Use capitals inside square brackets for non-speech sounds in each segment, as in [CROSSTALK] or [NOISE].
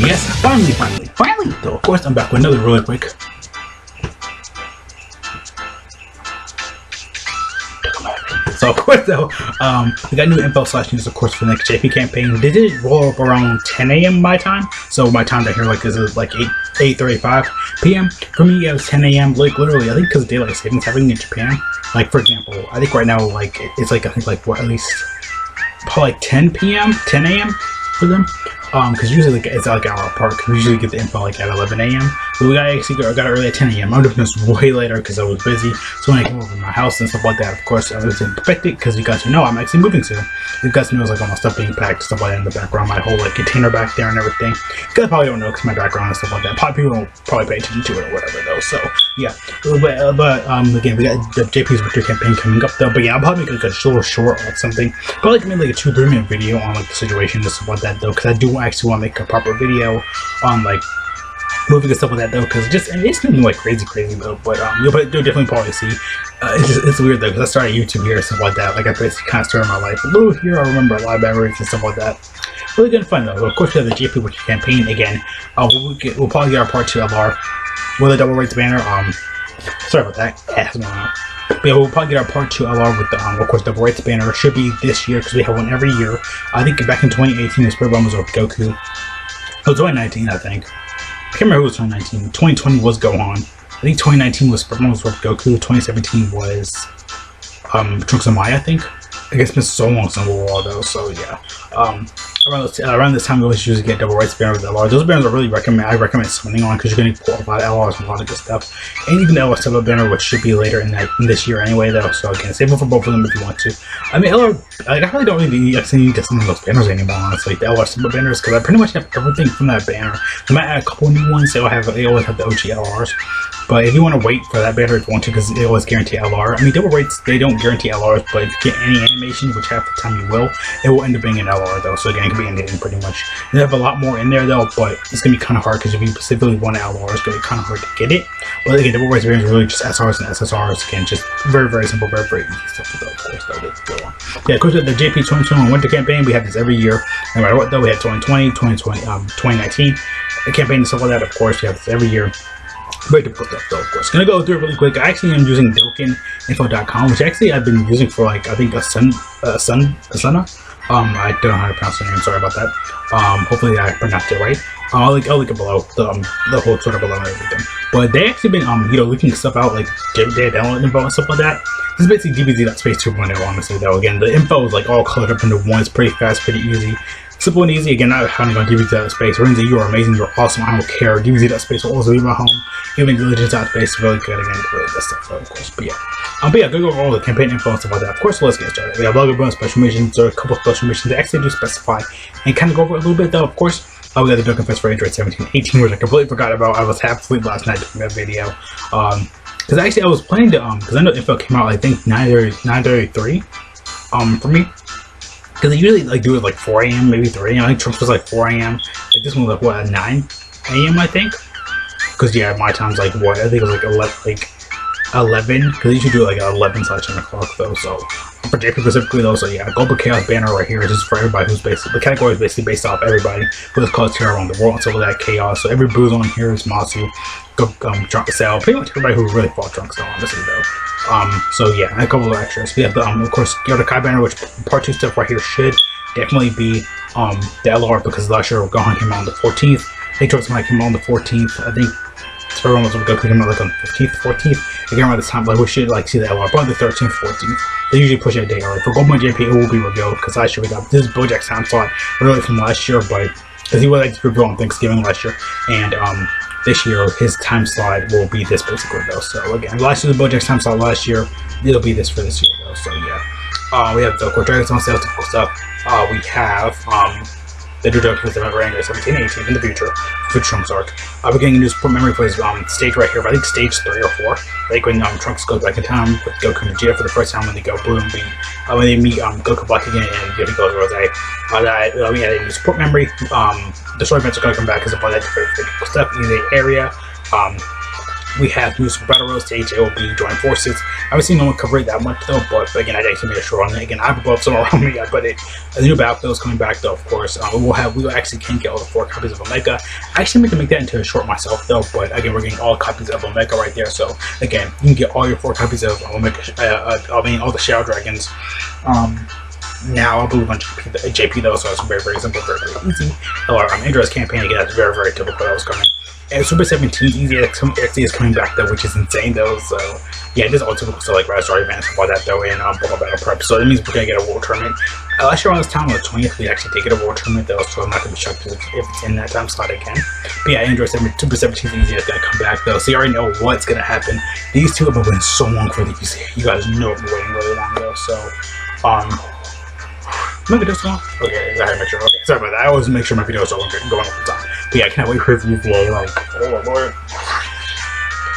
Yes, finally, finally, finally, though, of course, I'm back with another really quick. So of course though, um, we got new info slash news of course for the next JP campaign. Did roll up around 10 a.m. my time, so my time down here like is like 8 8:35 p.m. For me, it was 10 a.m. Like literally, I think because daylight savings happening in Japan. Like for example, I think right now like it's like I think like what at least probably like 10 p.m. 10 a.m. for them. Um, because usually like, it's like hour apart. Cause we usually get the info like at 11 a.m. But we got actually got, got it early at 10 a.m. I would have missed way later because I was busy. So when I came over to my house and stuff like that, of course I wasn't expecting because you guys know I'm actually moving soon. You guys know it's like all my stuff being packed, stuff like that in the background, my whole like container back there and everything. You guys probably don't know because my background and stuff like that. Probably people don't probably pay attention to it or whatever though. So yeah, but, uh, but um again we got the JP's victory campaign coming up though. But yeah, I'm probably like a little short or something. Probably like maybe like a two three minute video on like the situation and stuff like that though, because I do actually want to make a proper video on like moving and stuff like that though, because just it's been like crazy, crazy though. But um, you'll, you'll definitely probably see. Uh, it's just, it's weird though because I started YouTube here and stuff like that. Like I basically kind of started my life a little here. I remember a lot of memories and stuff like that. Really good fun though. Of course, we have the JP Witcher campaign again. Uh, we'll, get, we'll probably get our part two of our with a double rates banner. Um, sorry about that. Yeah, but yeah, we'll probably get our part two LR with the, um, of course, the Rates banner. It should be this year because we have one every year. I think back in 2018, the Spirit Bomb was with Goku. Oh, 2019, I think. I can't remember who was 2019. 2020 was Gohan. I think 2019 was Spirit Bomb was with Goku. 2017 was um, Trunks and Maya, I think. I guess it's been so long since World all though, so yeah. Um, around this, uh, around this time, we always usually get double rates banner with LR. Those banners are really recommend. I recommend summoning on because you're going to pull a lot of LRs and a lot of good stuff. And even the LR Silver banner, which should be later in that in this year anyway, though. So again, save it for both of them if you want to. I mean, LR, I really don't really need, actually need to of those banners anymore, honestly. The LR Silver banners, because I pretty much have everything from that banner. I might add a couple new ones. They all have. They always have the OG LRs. But if you want to wait for that banner if you want to, because it always guarantee LR. I mean, double rates, they don't guarantee LRs, but if you get any animation, which half the time you will, it will end up being an LR, though. So again, it can be anything pretty much. They have a lot more in there, though, but it's to be kind of hard, because if you specifically want an LR, it's to be kind of hard to get it. But again, the banners are really just SRs and SSRs. Again, just very, very simple, very, very easy stuff, though, of course, though, let's go on. Yeah, of course, the JP 2021 Winter Campaign, we have this every year. No matter what, though, we had 2020, 2020, um, 2019 the campaign and stuff like that, of course, we have this every year. Very difficult stuff though, of course. Gonna go through it really quick. I actually am using DokkanInfo.com, which actually I've been using for like I think a sun a sun a sunna. Um, I don't know how to pronounce the name. Sorry about that. Um, hopefully I pronounced it right. I'll link I'll link it below the um, the whole of below and everything. But they actually been um you know leaking stuff out like their download info and stuff like that. This is basically DBZ.space 2.0. Honestly though, again the info is like all colored up into one. It's pretty fast, pretty easy. Simple and easy. Again, I'm not having on DBZ.space. Renzi, you are amazing. You're awesome. I don't care. DBZ.space will also be my home. Even Legends.space really good. Again, really good stuff, though, of course. But yeah. Um, but yeah, go over all the campaign info and stuff like that. Of course, let's get started. We have login bonus special missions. There are a couple special missions that actually do specify and kind of go over a little bit, though, of course. Uh, we got the Dokkan Fest for Android 17, 18, which I completely forgot about. I was half asleep last night doing that video. Um, because actually I was planning to, um, because I know info came out, I think 9.33, um, for me. Because they usually like do it like 4 a.m., maybe 3 a.m. I think Trunks was like 4 a.m. Like this one was like what, 9 a.m. I think. Because yeah, my time's like what? I think it was like 11, like 11. Because you should do like at 11 slash 10 o'clock though. So for JP specifically though, so yeah, Global Chaos banner right here is just for everybody who's basically the category is basically based off everybody who has caused terror around the world. So with that chaos, so every booze on here is Masu, go um, Trunks Cell, pretty much everybody who really fought Trunks though, honestly though. Um, so yeah, a couple of extras. We have the, um, of course, Yoda Kai banner, which part two stuff right here should definitely be um the LR because last year Gohan came out on the 14th. I think might came out on the 14th. I think Spirit was Goku came out like on the 15th, 14th. Again, around this time, like we should like see the LR, probably the 13th, 14th. They usually push it a day early. For Goldman JP, it will be revealed because last year we got this Bojack time slot really from last year, but because he was like revealed on Thanksgiving last year, and um this year his time slot will be this basically though. So again, last year's Bojack's time slot last year, it'll be this for this year though. So yeah, uh, we have the Dragons on typical stuff. Uh, we have um the Drew Dokkan Fest Event Ranger 17 18 in the future for Trunks arc. Uh, we're getting a new support memory for his um, stage right here, but I think stage 3 or 4. Like when um, Trunks goes back in time with Goku and Vegeta for the first time when they go boom, we, uh, when they meet um, Goku Black again and Yoda goes Rose. Uh, that, uh, a new support memory. Um, the story events are going to come back because of all that different stuff in the area. Um, we have new Super Battle. It will be joining forces. I haven't seen no one cover it that much though, but again, I actually made a show on it. Again, I have some [LAUGHS] around me. I put it. The new Battlefield is coming back though, of course. Um, we'll have we actually can get all the four copies of Omega. I actually meant to make that into a short myself though, but again, we're getting all copies of Omega right there. So again, you can get all your four copies of Omega. Uh, uh, I mean, all the Shadow Dragons. Um, now I believe on JP, JP though, so it's very, very simple, very, very easy. Or um, Andrew's campaign, again, that's very, very typical that was coming. And Super 17 Easy XD is coming back though, which is insane though. So yeah, this all typical stuff like Story events and all that though, and um, Bubble Battle Prep. So that means we're gonna get a World Tournament. Uh, last year around this time on the 20th, we actually did get a World Tournament though, so I'm not gonna be shocked if it's in that time slot again. But yeah, Android 7, Super 17 Easy is gonna come back though, so you already know what's gonna happen. These two have been waiting so long for the these. You guys know I've been waiting really long though, so um my video's long? Okay, I had to make sure. Okay, sorry about that. I always make sure my videos are going all the time. But yeah, I can't wait for review today. Like, oh lord.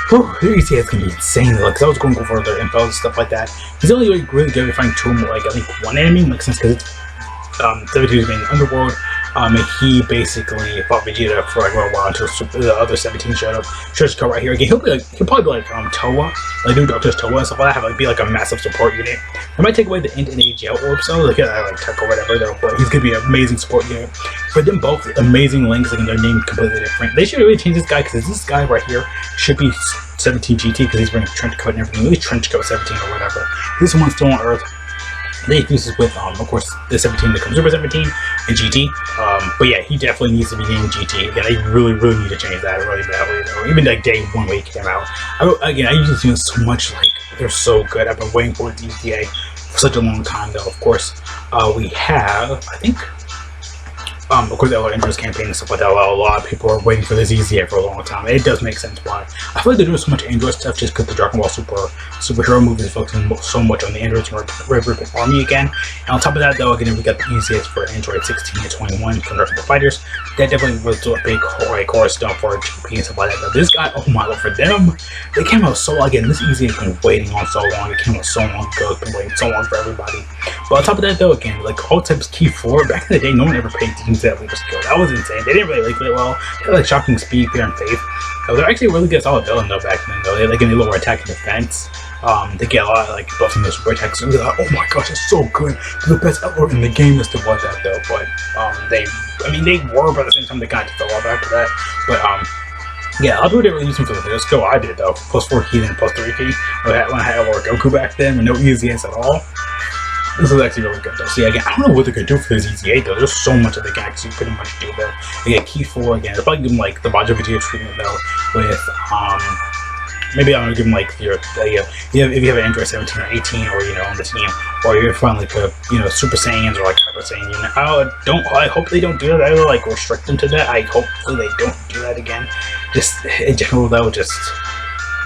Whew, the ETA is gonna be insane though, because I was going for their info and stuff like that. It's only like, really good if I find two more, like at least one enemy makes sense because it's um 32 is being the underworld um, he basically fought Vegeta for like a while until the other 17 showed up. Church right here again. He'll be like he'll probably be like um Towa, like new Doctor's Towa and stuff like that. Have like be like a massive support unit. I might take away the Int and AGL orb, so like yeah, like Tech or whatever though. But he's gonna be an amazing support unit. But them both, amazing links. Like their name completely different. They should really change this guy because this guy right here should be 17 GT because he's wearing trench coat and everything. Maybe trench coat 17 or whatever. This one's still on Earth they fuses with, um, of course, the 17 that comes Super 17 and GT. Um, but yeah, he definitely needs to be named GT. Again, I really, really need to change that really badly. Though. Even like day one when he came out. I, again, I usually feel so much like they're so good. I've been waiting for DTA for such a long time, though. Of course, uh, we have, I think, um, of course, the other campaign and stuff like that. A lot of people are waiting for this EZA for a long time. It does make sense why. I feel like they're doing so much Android stuff just because the Dragon Ball Super superhero movie is focusing so much on the Androids and Red Ribbon Army again. And on top of that, though, again, we got the EZAs for Android 16 and 21 Convertible Fighters. That definitely was a big like, cornerstone for JP and stuff like that. But this guy, oh my god, for them, they came out so again. This EZA has been waiting on so long. It came out so long ago. It's been waiting so long for everybody. But on top of that, though, again, like all types Ki 4, back in the day, no one ever paid attention that leader skill. That was insane. They didn't really like it well. They had like shocking speed, fear, and faith. So they're actually really good solid villain though back then though. They like any lower attack and defense. Um, they get a lot of like buffs buffing those super attacks. And like, oh my gosh, it's so good. They're the best ever in the game as to what that though. But um, they, I mean, they were, but at the same time, they kind of fell off after that. But um, yeah, I'll do it really use them for the skill. I did though, plus four Ki and plus three Ki. When I had Lord Goku back then, with no EZS at all. This is actually really good though. See, again, I don't know what they're gonna do for the this EZA though. There's so much of the can actually pretty much do. They get Ki four again. They're probably giving like the Baja video treatment though with um maybe I'm gonna give them like your uh, you know, if you have an Android 17 or 18 or you know on the team or you're finally a you know Super Saiyans or like Hyper Saiyan unit. I don't I hope they don't do that. I will like restrict them to that. I hope they don't do that again. Just in general though, just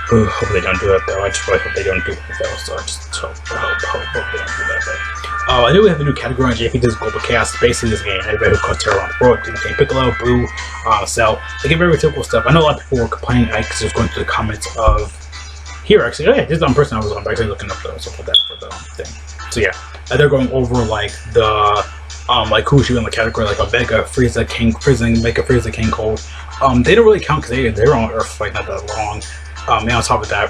hope they don't do it though. I just really hope they don't do it though. So I just hope, hope, hope, hope they don't do that though. Oh, I know we have a new category on. This Global Chaos. Basically, this game, everybody who caused terror on the world, Game Piccolo, Boo, uh, Cell. They get very typical stuff. I know a lot of people were complaining because I was going through the comments of here actually. Oh yeah, this is on person I was on, actually looking up the stuff like that for the thing. So yeah, and they're going over like the um like who should be in the category like a Vega, Frieza, King, Frieza, Mecha Frieza, King Cold. Um, they don't really count because they they're on Earth like not that long. Um, and on top of that,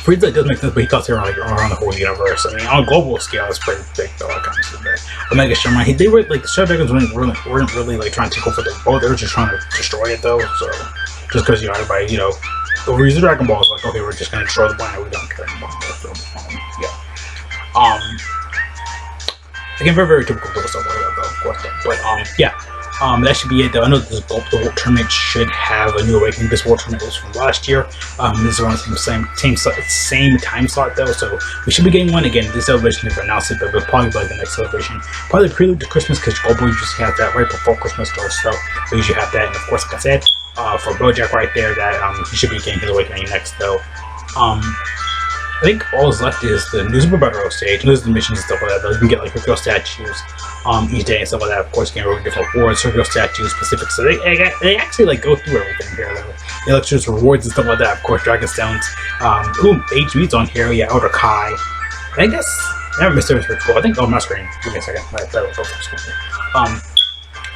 Frieza does make sense, but he around like around the whole universe. I mean, on a global scale, it's pretty big though. I kind of see that. Omega Shenron, he, they were like the Shadow Dragons weren't really, weren't really like trying to take over the world. They were just trying to destroy it though. So just because you know everybody, you know, the reason Dragon Ball is like, okay, we're just gonna destroy the planet. We don't care anymore. So, um, yeah. Um. Again, very very typical that though, of course. But um, yeah. Um, that should be it though. I know this the World Tournament should have a new awakening. This World Tournament was from last year. Um, this is around the same same same time slot though, so we should be getting one again. This celebration never announced it, but we'll probably like the next celebration. Probably prelude to Christmas because Global usually have that right before Christmas though, so we usually have that. And of course, like I said, uh, for Bojack right there, that um, he should be getting his awakening next though. Um, I think all is left is the new Super Battle stage, and there's the missions and stuff like that. But you can get like Hercule statues um, each day and stuff like that. Of course, you can reward different rewards, Hercule statues, specific. So they, they actually like go through everything here. Though. They like just rewards and stuff like that. Of course, Dragon Stones. Um, ooh, HB's on here. Yeah, Elder Kai. I guess I have Mysterious Ritual. I think oh my screen. Give me a second. My that was screen. Um,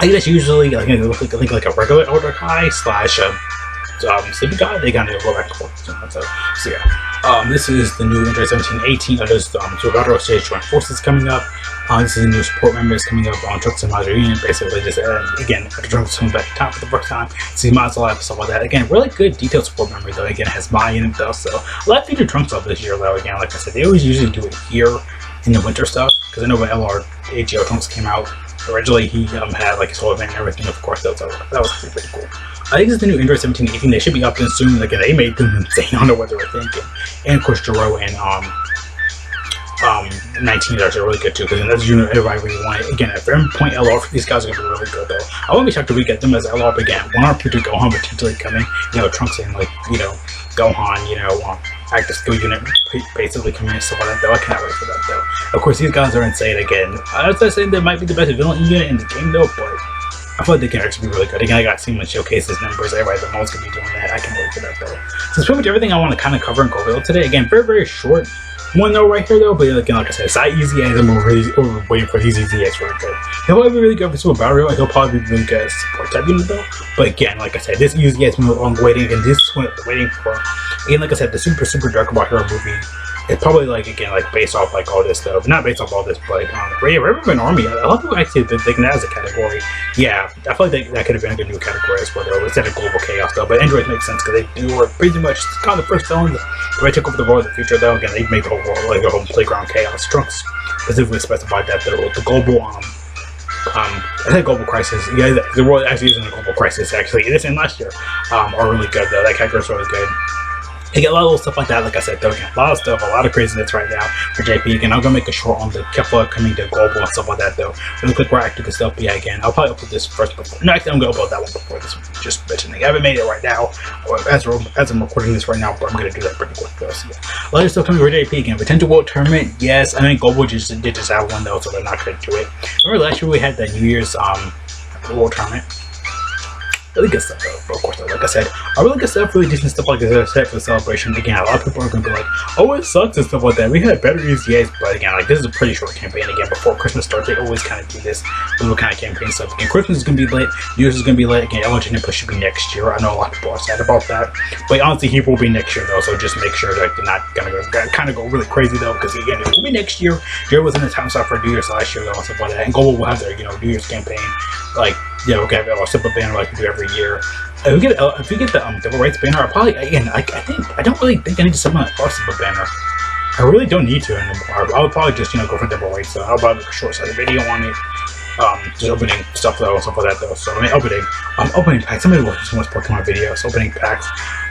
I guess usually like I think like a regular Elder Kai slash. Uh, um, Sleepy guy, they kind of go back and forth. So, so yeah, um, this is the new Android 1718. Uh, there's um, Stage Joint Forces coming up. Uh, this is a new support member is coming up on Trunks and Mazda. Basically, just uh, again, Trunks coming back to top for the first time. See mods alive, stuff like that. Again, really good detailed support member though. Again, has my in it though. So a lot of featured Trunks up this year though. Again, like I said, they always usually do it here in the winter stuff because I know when LR AGL Trunks came out originally, he um, had like his whole event and everything. Of course, that was that was pretty, pretty cool. I think it's the new Android 17, 18. They should be up soon. Like they made them insane. [LAUGHS] I don't know what they were thinking. And of course, Gero and um um 19 is actually really good too because that's you know everybody really want it. Again, at every point LR, these guys are gonna be really good though. I wouldn't be shocked if we get them as LR again. One two to Gohan potentially coming. You know, Trunks and like you know Gohan. You know. Um, active skill unit basically coming in like that though. I cannot wait for that though. Of course these guys are insane again. I was saying they might be the best villain unit in the game though, but I thought the they would be really good. Again, I got Sigma showcases numbers. Everybody the most gonna be doing that. I can't wait for that though. So that's pretty much everything I want to kind of cover and go over today. Again, very very short one though right here though, but again, like I said, it's side easy as I'm really over waiting for these easy as really good. He'll probably be really good for Super Barrio, and he'll probably be really good as support type unit though. But again, like I said, this easy as I'm waiting, and this one waiting for. Again, like I said, the Super Super Dark About Hero movie it's probably like again like based off like all this stuff not based off all this but like um, yeah Red Ribbon Army a lot of people actually thinking that as a category yeah I feel like they, that could have been a good new category as well though instead of global chaos though but androids make sense because they do are pretty much kind of the first villains I took over the world in the future though again they make the whole world like a whole playground chaos trunks specifically specified that the, the global um um, I think Global Crisis, yeah, the world actually isn't a global crisis, actually. It is in last year, um, are really good, though. That character is really good. You get a lot of stuff like that, like I said, though, a lot of stuff, a lot of craziness right now for JP. Again, I'm gonna make a short on the Kefla coming to global and stuff like that, though. Really quick where active stuff be again. I'll probably upload this first before. No, actually, I'm gonna upload that one before this one. Just mentioning. I haven't made it right now, as, as I'm recording this right now, but I'm gonna do that pretty quick, though. So, yeah. A lot of stuff coming for JP again. Potential World Tournament, yes. I mean, Global just did just have one, though, so they're not gonna do it. Remember last year we had the New Year's um, World Tournament? Really good stuff though, of course though, like I said, I really good stuff, really decent stuff like this set for the celebration. Again, a lot of people are gonna be like, oh it sucks and stuff like that. We had better EZAs, but again, like this is a pretty short campaign again before Christmas starts. They always kinda do this little kind of campaign stuff. Again, Christmas is gonna be late, New Year's is gonna be late, again, Election Push should be next year. I know a lot of people are sad about that. But honestly he will be next year though, so just make sure that they're not gonna go kinda go really crazy though, because again it will be next year. Jared was in the time slot for New Year's last year though and stuff like that. And Global will have their, you know, New Year's campaign. Like, yeah, okay, I'll slip a banner like we do every year. If we get uh, if we get the um, Devil Rights banner, I probably again I, I think I don't really think I need to summon a Arsenal banner. I really don't need to anymore. I would probably just you know go for double Rates. So I'll probably make a short side video on it. Um, just opening stuff though, stuff like that though. So I mean, opening, um, opening packs. Somebody watched so much Pokemon videos, opening packs,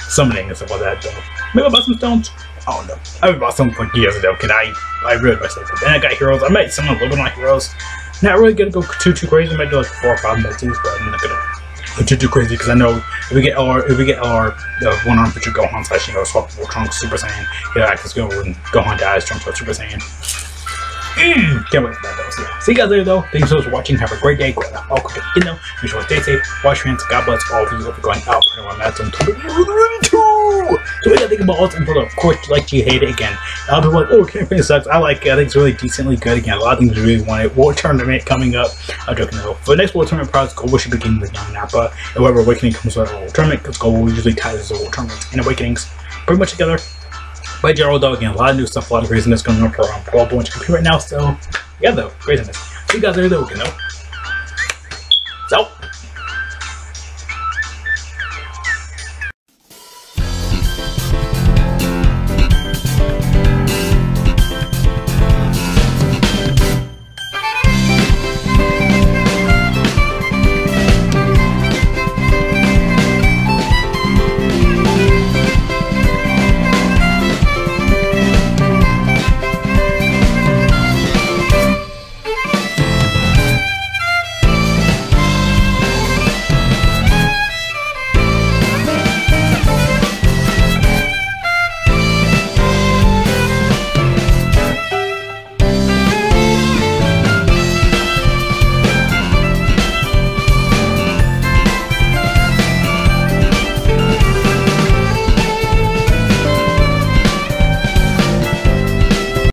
summoning and stuff like that though. Maybe I'll buy some stones. I don't know. I bought some like years ago. Can I? I really must say. Then I got heroes. I might summon a little bit of my heroes. Not really gonna go too too crazy. I might do like four or five multis, but I'm not gonna go too too crazy because I know if we get our if we get our the one arm Future Gohan slash you know swappable Trunks Super Saiyan, I can go when Gohan dies, Trunks Super Saiyan. Mm, can't wait for that though. So, yeah. See you guys later though. Thank you so much for watching. Have a great day. Great all quick you know. Make sure to stay safe. Wash your hands. God bless all of you Hope you're going out. Putting on masks until So what do you think about this info? Of course, like you hate it again. I'll be like, oh, campaign sucks. I like it. I think it's really decently good. Again, a lot of things really want it. War tournament coming up. I'm joking though. For the next World Tournament prize, Global should begin with Young Nappa. And Awakening comes with a World Tournament, because Global usually ties the World Tournaments and Awakenings pretty much together. But Gerald, though, again, a lot of new stuff, a lot of craziness going on for um, Global and computer right now. So, yeah, though, craziness. See you guys later, though, you know. So.